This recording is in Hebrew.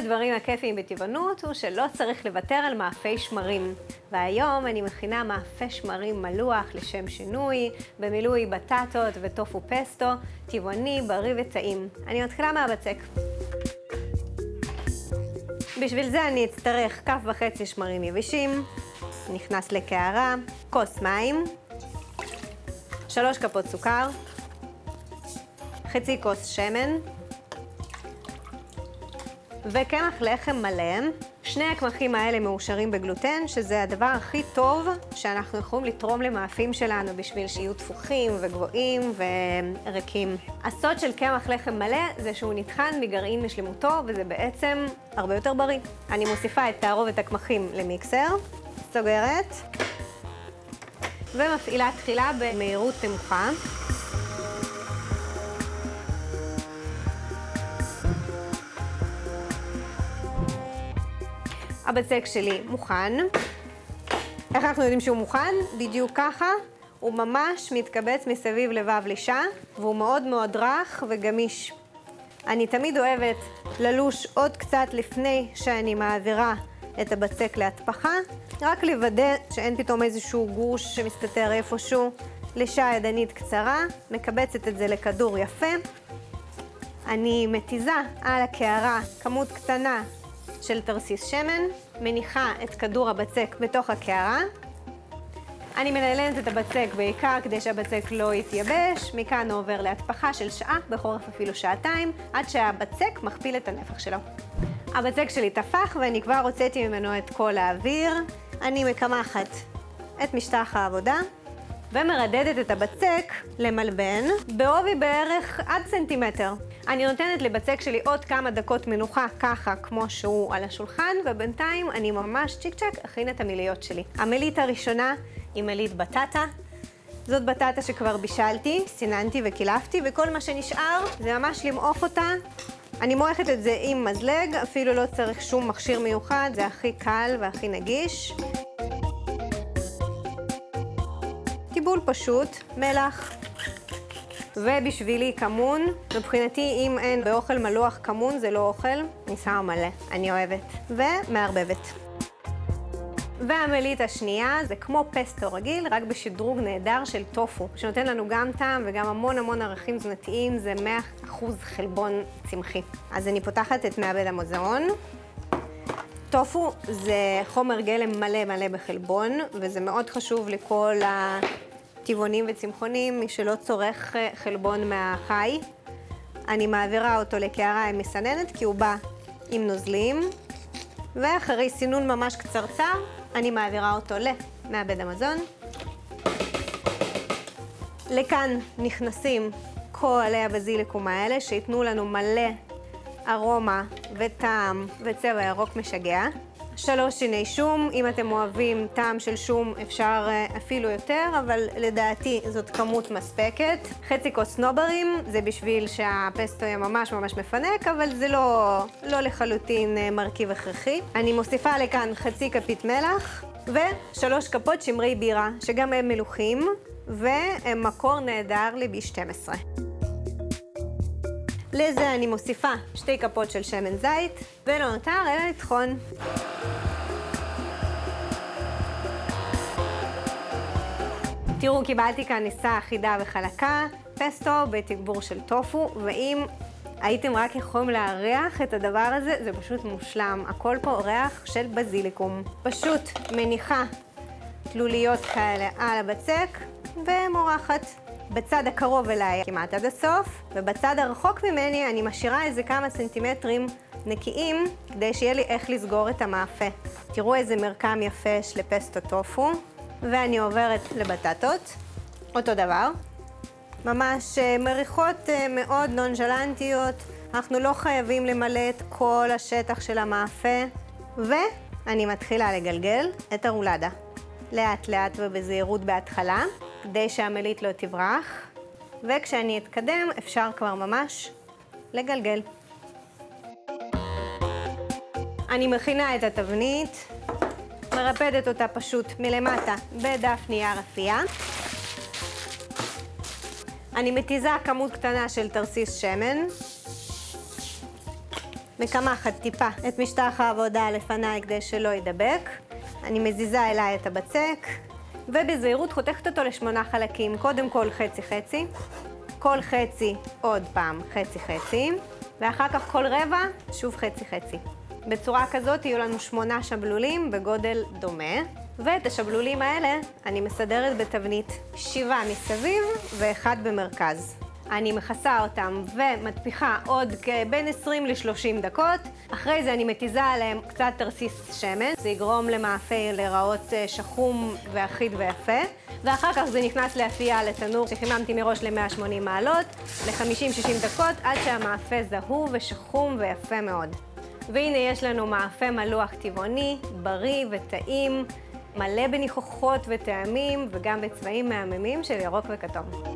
הדברים הכיפיים בטבעונות הוא שלא צריך לוותר על מאפי שמרים. והיום אני מכינה מאפה שמרים מלוח לשם שינוי, במילוי בטטות וטופו פסטו, טבעוני, בריא וטעים. אני מתחילה מהבצק. בשביל זה אני אצטרך כף וחצי שמרים יבשים, נכנס לקערה, כוס מים, שלוש כפות סוכר, חצי כוס שמן, וקמח לחם מלא. שני הקמחים האלה מאושרים בגלוטן, שזה הדבר הכי טוב שאנחנו יכולים לתרום למאפים שלנו בשביל שיהיו תפוחים וגבוהים וריקים. הסוד של קמח לחם מלא זה שהוא נטחן מגרעין לשלמותו, וזה בעצם הרבה יותר בריא. אני מוסיפה את תערובת הקמחים למיקסר, סוגרת, ומפעילה תחילה במהירות נמוכה. הבצק שלי מוכן. איך אנחנו יודעים שהוא מוכן? בדיוק ככה. הוא ממש מתקבץ מסביב לבב לישה, והוא מאוד מאוד רך וגמיש. אני תמיד אוהבת ללוש עוד קצת לפני שאני מעבירה את הבצק להטפחה, רק לוודא שאין פתאום איזשהו גוש שמסתתר איפשהו. לישה ידנית קצרה, מקבצת את זה לכדור יפה. אני מתיזה על הקערה כמות קטנה של תרסיס שמן, מניחה את כדור הבצק בתוך הקערה. אני מנהלנת את הבצק בעיקר כדי שהבצק לא יתייבש, מכאן הוא עובר להטפחה של שעה, בחורף אפילו שעתיים, עד שהבצק מכפיל את הנפח שלו. הבצק שלי טפח ואני כבר הוצאתי ממנו את כל האוויר. אני מקמחת את משטח העבודה ומרדדת את הבצק למלבן בעובי בערך עד סנטימטר. אני נותנת לבצק שלי עוד כמה דקות מנוחה ככה כמו שהוא על השולחן, ובינתיים אני ממש צ'יק צ'ק אכין את המיליות שלי. המילית הראשונה היא מילית בטטה. זאת בטטה שכבר בישלתי, סיננתי וקילפתי, וכל מה שנשאר זה ממש למעוך אותה. אני מועכת את זה עם מזלג, אפילו לא צריך שום מכשיר מיוחד, זה הכי קל והכי נגיש. טיבול פשוט, מלח, ובשבילי כמון, מבחינתי אם אין באוכל מלוח כמון זה לא אוכל, אני שמה מלא, אני אוהבת. ומערבבת. והמלית השנייה זה כמו פסטו רגיל, רק בשדרוג נהדר של טופו, שנותן לנו גם טעם וגם המון המון ערכים תזונתיים, זה 100% חלבון צמחי. אז אני פותחת את מעבד המוזיאון. טופו זה חומר גלם מלא מלא בחלבון, וזה מאוד חשוב לכל ה... טבעונים וצמחונים, מי שלא צורך אה, חלבון מהחי. אני מעבירה אותו לקערה עם מסננת כי הוא בא עם נוזלים, ואחרי סינון ממש קצרצר, אני מעבירה אותו למעבד המזון. לכאן נכנסים כל עלי הבזיליקום האלה, שייתנו לנו מלא ארומה וטעם וצבע ירוק משגע. שלוש שיני שום, אם אתם אוהבים טעם של שום אפשר אה, אפילו יותר, אבל לדעתי זאת כמות מספקת. חצי כוס נוברים, זה בשביל שהפסטו יהיה ממש ממש מפנק, אבל זה לא, לא לחלוטין אה, מרכיב הכרחי. אני מוסיפה לכאן חצי כפית מלח ושלוש כפות שמרי בירה, שגם הם מלוכים, והם מקור נהדר ל-B12. לזה אני מוסיפה שתי כפות של שמן זית, ולא נותר אלא לטחון. תראו, קיבלתי כאן ניסה אחידה וחלקה, פסטו בתגבור של טופו, ואם הייתם רק יכולים לארח את הדבר הזה, זה פשוט מושלם. הכל פה ריח של בזיליקום. פשוט מניחה תלוליות כאלה על הבצק ומורחת. בצד הקרוב אליי כמעט עד הסוף, ובצד הרחוק ממני אני משאירה איזה כמה סנטימטרים נקיים, כדי שיהיה לי איך לסגור את המאפה. תראו איזה מרקם יפה יש לפסטו טופו. ואני עוברת לבטטות, אותו דבר. ממש אה, מריחות אה, מאוד נונז'לנטיות, אנחנו לא חייבים למלא את כל השטח של המאפה, ואני מתחילה לגלגל את הרולדה. לאט לאט ובזהירות בהתחלה, כדי שהמלית לא תברח, וכשאני אתקדם אפשר כבר ממש לגלגל. אני מכינה את התבנית, מרפדת אותה פשוט מלמטה בדף נייר אפייה. אני מתיזה כמות קטנה של תרסיס שמן. מקמחת טיפה את משטח העבודה לפניי כדי שלא יידבק. אני מזיזה אליי את הבצק, ובזהירות חותכת אותו לשמונה חלקים. קודם כל חצי-חצי, כל חצי עוד פעם חצי-חצי, ואחר כך כל רבע שוב חצי-חצי. בצורה כזאת יהיו לנו שמונה שבלולים בגודל דומה, ואת השבלולים האלה אני מסדרת בתבנית שבעה מסביב ואחד במרכז. אני מכסה אותם ומטפיחה עוד בין 20 ל-30 דקות. אחרי זה אני מתיזה עליהם קצת תרסיס שמן, זה יגרום למאפה להיראות אה, שחום ואחיד ויפה. ואחר כך זה נכנס לאפייה לתנור שחיממתי מראש ל-180 מעלות, ל-50-60 דקות, עד שהמאפה זהוב ושחום ויפה מאוד. והנה יש לנו מאפה מלוח טבעוני, בריא וטעים, מלא בניחוחות וטעמים וגם בצבעים מהממים של ירוק וכתום.